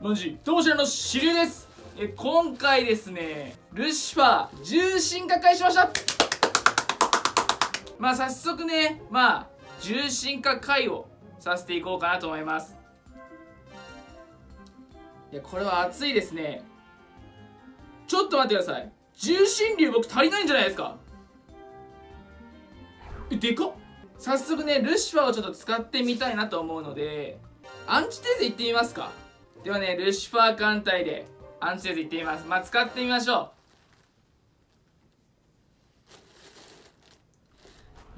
マジ当社の主流ですえ今回ですねルシファー重心化開しました。まあ早速ねまあ重心化回をさせていこうかなと思います。いやこれは熱いですね。ちょっと待ってください。重心流僕足りないんじゃないですか？えでかっ。早速ねルシファーをちょっと使ってみたいなと思うのでアンチテーゼいってみますか。ではねルシファー艦隊でアンチテーゼいってみます。まあ使ってみましょ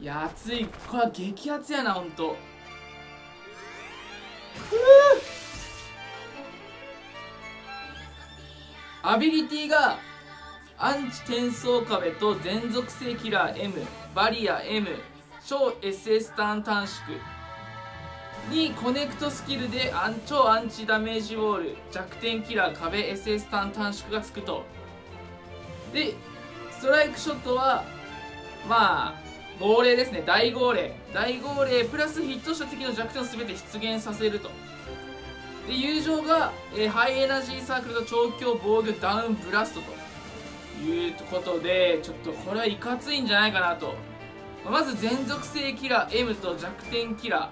う。いや熱い。これは激熱やなほんと。アビリティがアンチ転送壁と全属性キラー M バリア M 超 SS ターン短縮。にコネクトスキルで超アンチダメージウォール弱点キラー壁 SS ターン短縮がつくと。でストライクショットはまあ号令ですね。大号令。大号令プラスヒットした敵の弱点を全て出現させると。で友情が、えー、ハイエナジーサークルと調教防御ダウンブラストと。いうことでちょっとこれはいかついんじゃないかなと。まず全属性キラー M と弱点キラ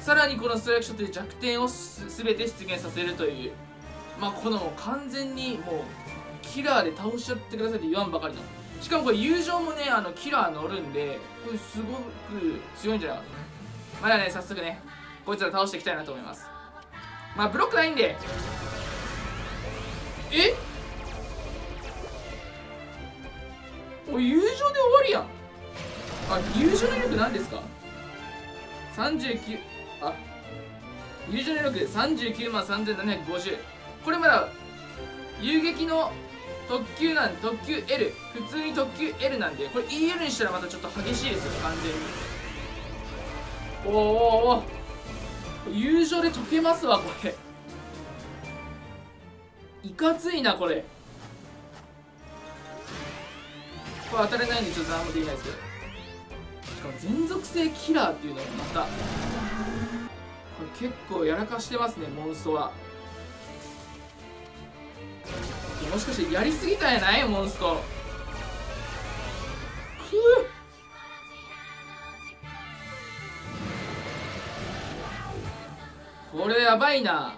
ー。さらにこのストライクショットで弱点を全て出現させるという。まあこの完全にもうキラーで倒しちゃってくださいって言わんばかりの。しかもこれ友情もねあのキラー乗るんでこれすごく強いんじゃないかな。まだね早速ねこいつら倒していきたいなと思います。まあブロックないんで。え？お友情で終わりやん。あ友情能力何ですか？39あ。友情能力39万3750これまだ遊撃の特急なん特急 L 普通に特急 L なんで。これ EL にしたらまたちょっと激しいですよ完全に。おーおーお友情で解けますわこれ。いかついなこれ。これ当たれないんでちょっと何もできないですけど。しかも全属性キラーっていうのがまた。これ結構やらかしてますねモンストは。もしかしてやりすぎたんやないモンスト。やばいな。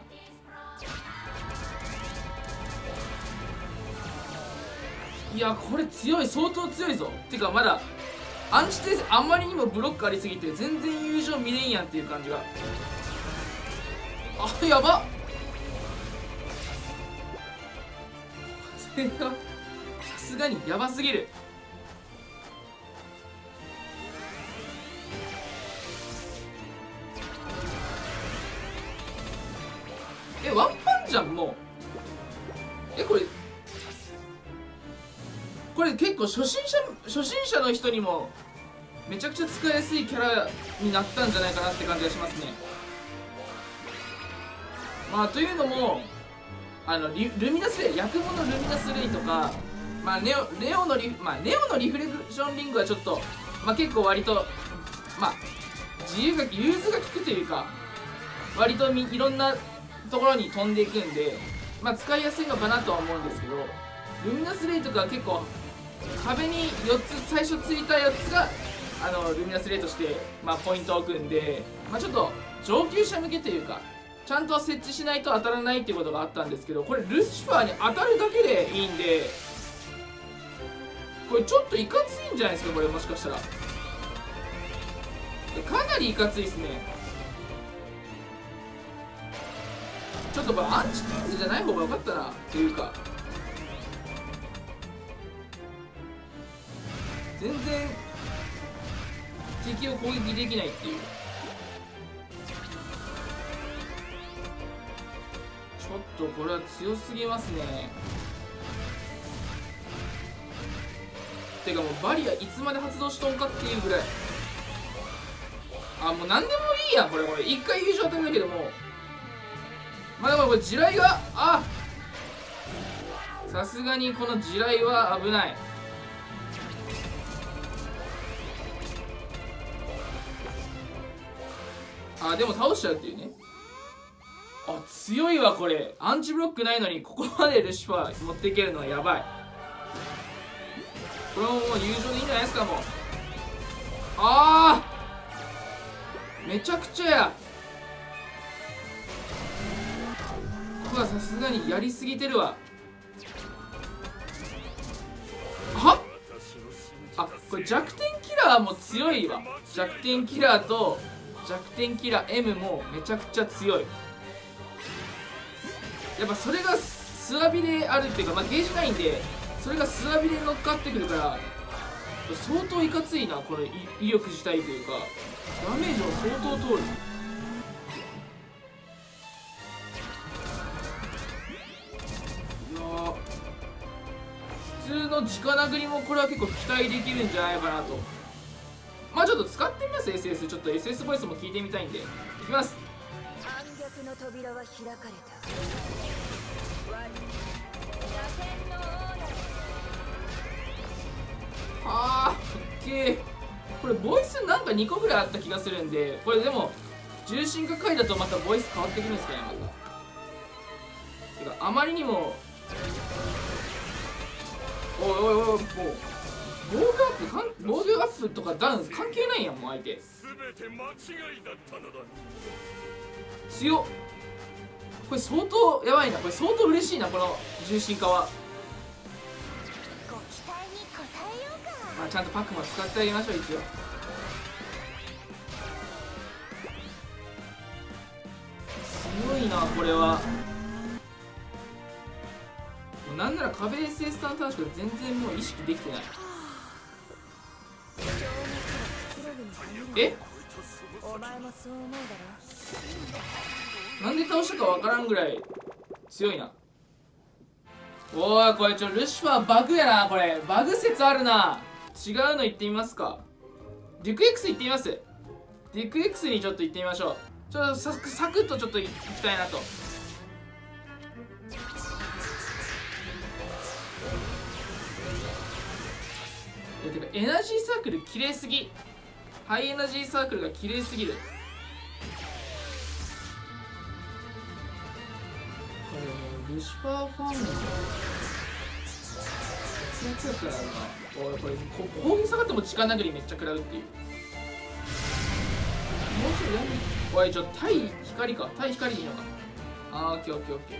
いやこれ強い相当強いぞ。っていうかまだアンチテーゼあんまりにもブロックありすぎて全然友情見れんやんっていう感じが。あやば。それはさすがにやばすぎる。えワンパンじゃんもう。えこれ。これ結構初心者初心者の人にもめちゃくちゃ使いやすいキャラになったんじゃないかなって感じがしますね。まあというのもあのルミナスレイ役物ルミナスレイとかまあネオネオのリまあネオのリフレクションリングはちょっとまあ結構割とまあ自由が融通が利くというか割といろんなところに飛んでいくんでまあ使いやすいのかなとは思うんですけどルミナスレイとか結構壁に4つ最初ついた4つがあのルミナスレイとして、まあ、ポイントを置くんで、まあ、ちょっと上級者向けというかちゃんと設置しないと当たらないっていうことがあったんですけどこれルシファーに当たるだけでいいんでこれちょっといかついんじゃないですかこれもしかしたら。かなりいかついですね。ちょっとこれアンチテーゼじゃない方が良かったなっていうか。全然敵を攻撃できないっていう。ちょっとこれは強すぎますね。てかもうバリアいつまで発動しとんかっていうぐらい。あもう何でもいいやんこれこれ。一回優勝当たるだけでも。まだまだこれ地雷があさすがにこの地雷は危ない。あでも倒しちゃうっていうね。あ強いわこれ。アンチブロックないのにここまでルシファー持っていけるのはやばい。これももう友情でいいんじゃないですかもう。ああめちゃくちゃや。はさすがにやりすぎてるわ。は？あこれ弱点キラーも強いわ。弱点キラーと弱点キラー M もめちゃくちゃ強い。やっぱそれがスワビであるっていうか、まあ、ゲージないんでそれがスワビで乗っかってくるから相当いかついなこれ威力自体というか。ダメージも相当通る。直殴りもこれは結構期待できるんじゃないかなと。まあちょっと使ってみます？SS ちょっと SS ボイスも聞いてみたいんで。いきます。の扉は開かれた。あーオッケーこれボイスなんか2個ぐらいあった気がするんで。これでも重心が回だとまたボイス変わってくるんですかねまた。てかあまりにもおいおいおいもう防御アップかん防御アップとかダウン関係ないやんもう相手。強っ。これ相当やばいな。これ相当嬉しいなこの重心化は。まあちゃんとパックも使ってあげましょう一応。強いなこれはら壁 SS ターン短縮全然もう意識できてない。え？なんで倒したかわからんぐらい強いな。おいこれちょルシファーバグやなこれ。バグ説あるな。違うの言ってみますか。デュク X 行ってみます？デュク X にちょっと行ってみましょう。ちょっとサクサクッとちょっと行きたいなと。てかエナジーサークル綺麗すぎ。ハイエナジーサークルが綺麗すぎる。ルシファーファンのやつやったらなおいこれ攻撃下がっても力殴りめっちゃ食らうっていう。もうちょいやめおいちょ対光か。対光いいのか。あーオッケーオッケーオッケー。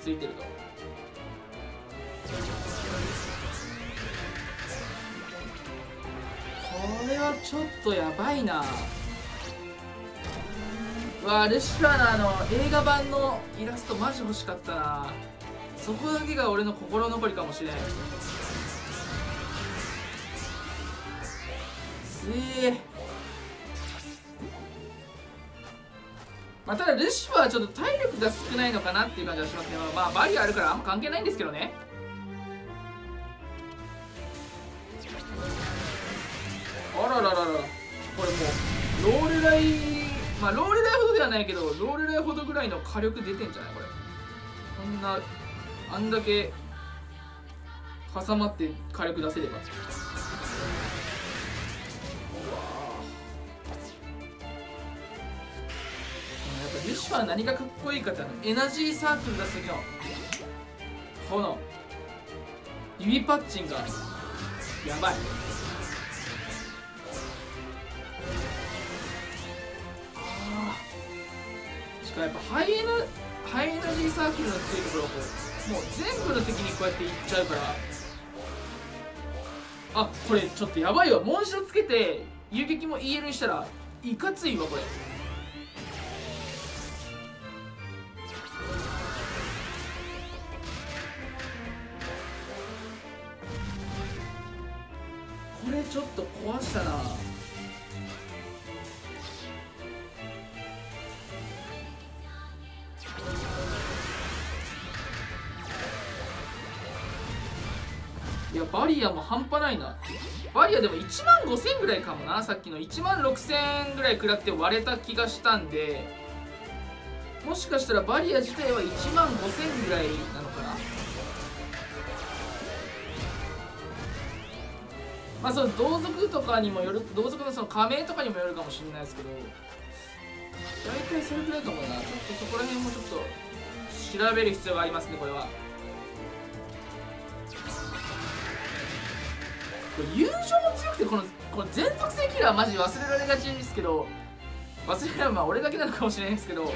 ついてると。これはちょっとやばいな。うわルシファーのあの映画版のイラストマジ欲しかったな。そこだけが俺の心残りかもしれん。すえ。まあ、ただルシファーはちょっと体力が少ないのかなっていう感じはしますねまあバリアあるからあんま関係ないんですけどね。あらららら。これもうロールライまあロール台ほどではないけどロール台ほどぐらいの火力出てんじゃない？これ。こんなあんだけ挟まって火力出せれば。うわやっぱルシファー何がかっこいいかってあのエナジーサークル出す時のこの指パッチンがやばい。しかやっぱハイエナハイエナジーサークルの強いところをこうもう全部の敵にこうやっていっちゃうから。あこれちょっとやばいわ。紋章つけて遊撃も EL にしたらいかついわこれ。バリアも半端ないな。バリアでも1万5000ぐらいかもな。さっきの1万6000ぐらい食らって割れた気がしたんで。もしかしたらバリア自体は1万5000ぐらいなのかな。まあその同族とかにもよる同族のその加盟とかにもよるかもしれないですけど大体それくらいかもな。ちょっとそこら辺もちょっと調べる必要がありますねこれは。友情も強くてこのこの全属性キラーマジ忘れられがちですけど忘れられるまあ俺だけなのかもしれないですけどいや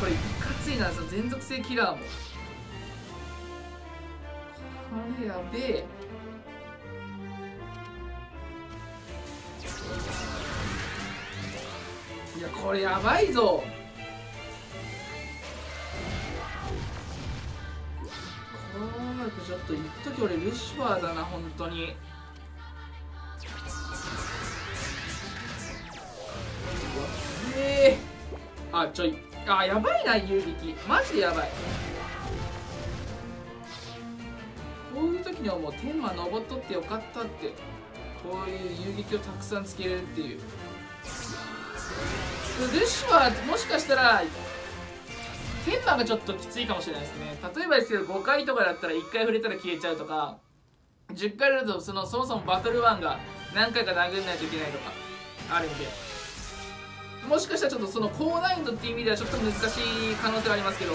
これいかついなその全属性キラーも。これやべえ。いやこれやばいぞ。ちょっと一時俺ルシファーだな本当に。うわ強え。あちょい。あやばいな遊撃。マジでやばい。こういう時にはもう天満登っとってよかったって。こういう遊撃をたくさんつけるっていう。ルシファーもしかしたら天満がちょっときついかもしれないですね。例えばですけど5回とかだったら1回触れたら消えちゃうとか10回だとそのそもそもバトル1が何回か殴んないといけないとかあるんで。もしかしたらちょっとその高難易度っていう意味ではちょっと難しい可能性はありますけど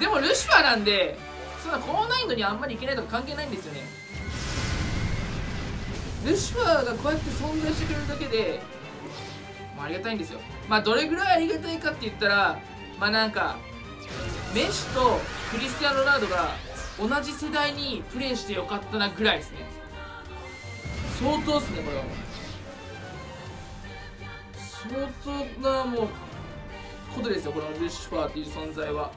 でもルシファーなんでそんな高難易度にあんまりいけないとか関係ないんですよね。ルシファーがこうやって存在してくれるだけで、まあ、ありがたいんですよ。まあどれぐらいありがたいかって言ったらまあなんかメッシとクリスティアーノ・ロナウドが同じ世代にプレーしてよかったなぐらいですね。相当っすねこれは。相当なもうことですよこのルシファーっていう存在は。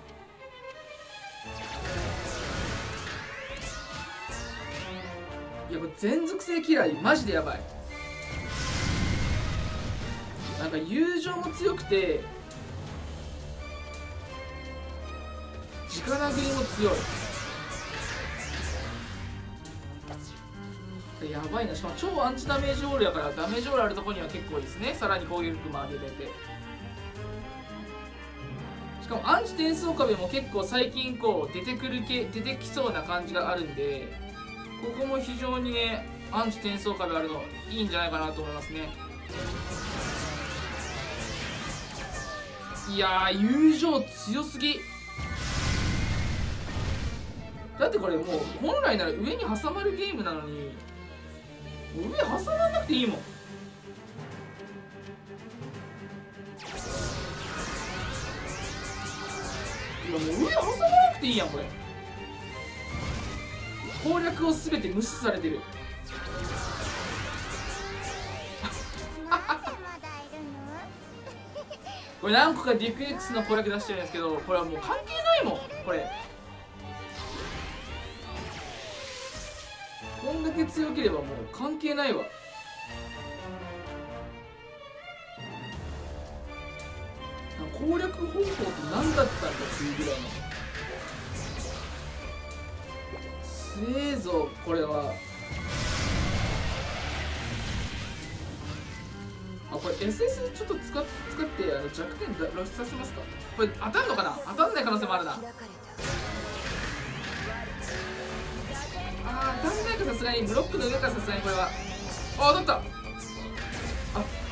やこれ全属性嫌いマジでやばい。なんか友情も強くて直殴りも強い。やばいな。しかも超アンチダメージオールやからダメージオールあるとこには結構いいですね。さらに攻撃力も上げれて。しかもアンチ転送壁も結構最近こう出てくる系出てきそうな感じがあるんでここも非常にねアンチ転送壁あるのいいんじゃないかなと思いますね。いや友情強すぎ。だってこれもう本来なら上に挟まるゲームなのに上挟まんなくていいもん。いやもう上挟まなくていいやんこれ。攻略を全て無視されてる。これ何個かディク X の攻略出してるんですけどこれはもう関係ないもんこれこんだけ強ければもう関係ないわ。攻略方法って何だったんだっていうぐらいの強えぞこれは。あこれ SS ちょっと使っ使ってあの弱点露出させますか？これ当たんのかな？当たんない可能性もあるな。あー当たんないかさすがにブロックの上かさすがにこれは。あ当たった。あ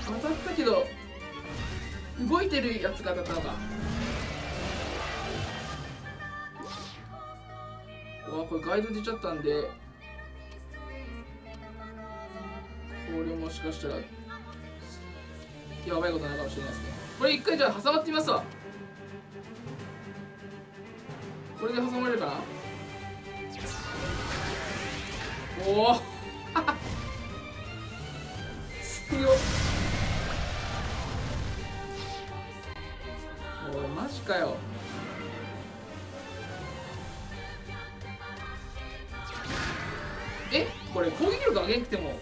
当たったけど動いてるやつが当たったのか。うわこれガイド出ちゃったんで。これもしかしたらやばいことになるかもしれないですね。これ一回じゃあ挟まってみますわ。これで挟まれるかな？お お強っおいマジかよ。え？これ攻撃力上げなくても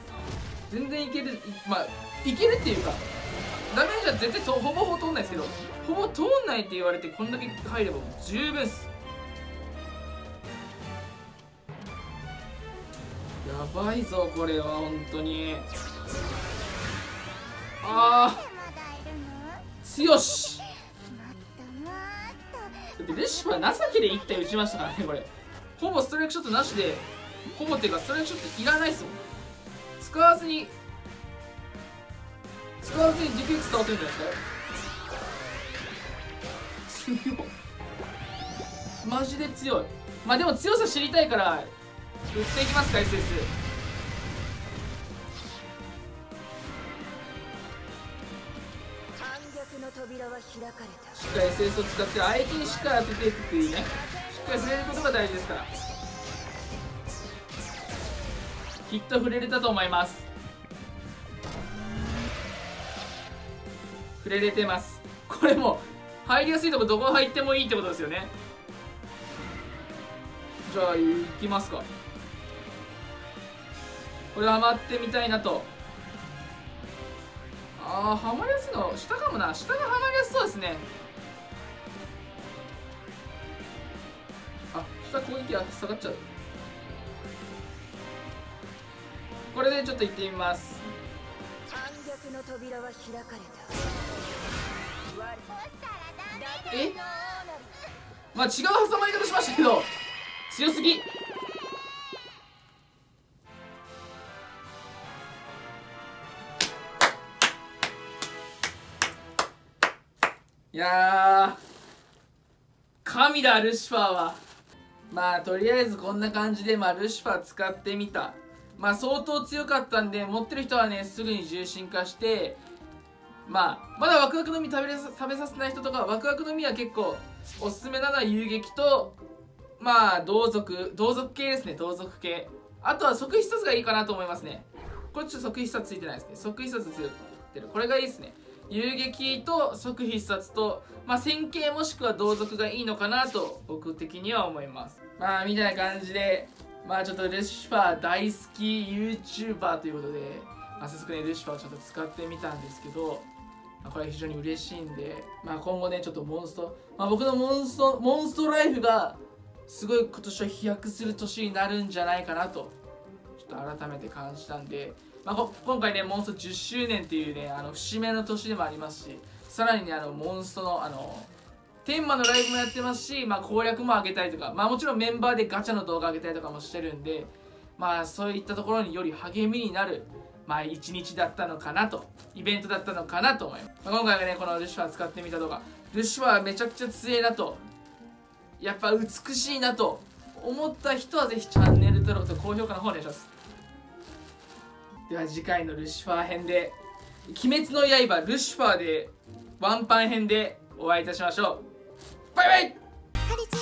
全然いけるまあいけるっていうかダメージは絶対とほぼほぼ通んないですけどほぼ通んないって言われてこんだけ入れば十分っす。ばいぞこれは本当に。ああ強し。だってレシファー情けで1体打ちましたからねこれ。ほぼストライクショットなしでほぼっていうかストライクショットいらないっすもん使わずに使わずに軸 X 倒せるんじゃないですか。強っ。マジで強い。まあでも強さ知りたいから打っていきますか SS しっかり SS を使って相手にしっかり当てていくっていうね。しっかり触れることが大事ですから。きっと触れれたと思います。触れれてます。これも入りやすいとこどこ入ってもいいってことですよね。じゃあ行きますかこれはまってみたいなと。ああはまりやすいの下かもな。下がはまりやすそうですね。あ下攻撃は下がっちゃう。これでちょっと行ってみます。え？まあ違う挟まり方しましたけど強すぎいや神だルシファーは。まあとりあえずこんな感じで、まあ、ルシファー使ってみた。まあ相当強かったんで持ってる人はねすぐに重心化してまあまだワクワクの実食べ食べさせない人とかワクワクの実は結構おすすめなのは遊撃とまあ同族同族系ですね同族系。あとは即必殺がいいかなと思いますね。これちょっと即必殺ついてないですね。即必殺ついてる。これがいいですね。遊撃と即必殺と、まあ、線形もしくは同族がいいのかなと僕的には思います。まあみたいな感じでまあちょっとルシファー大好き YouTuber ということで、まあ、早速ねルシファーをちょっと使ってみたんですけど、まあ、これ非常に嬉しいんで、まあ、今後ねちょっとモンスト、まあ、僕のモンストモンストライフがすごい今年は飛躍する年になるんじゃないかなとちょっと改めて感じたんで、まあ、今回ねモンスト10周年っていうねあの節目の年でもありますしさらにねあのモンストのあの天満のライブもやってますし、まあ、攻略も上げたりとか、まあ、もちろんメンバーでガチャの動画上げたりとかもしてるんで、まあ、そういったところにより励みになる、まあ、一日だったのかなとイベントだったのかなと思います、まあ、今回はねこのルシファー使ってみた動画。ルシファーめちゃくちゃ強いなとやっぱ美しいなと思った人はぜひチャンネル登録と高評価の方お願いします。では次回のルシファー編で「鬼滅の刃ルシファー」でワンパン編でお会いいたしましょう。バイバイ。